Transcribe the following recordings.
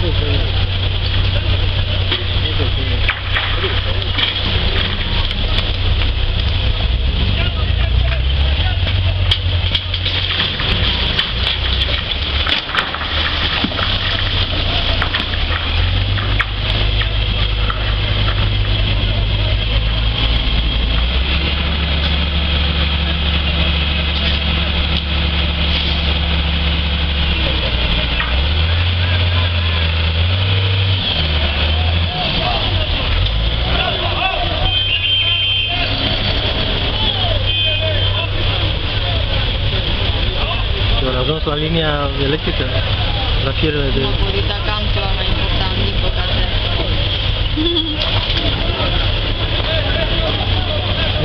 Deus. Vorbim la linia electrică, la firele de... Mobilita cam ceva mai important, din păcate.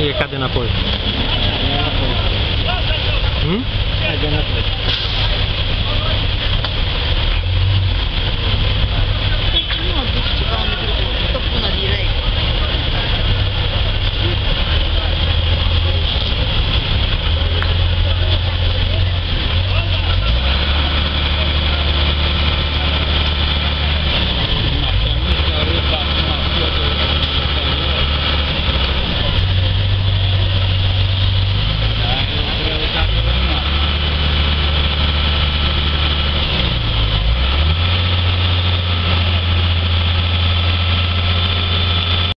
E cade înapoi. Cade înapoi. Hmm? Cade înapoi.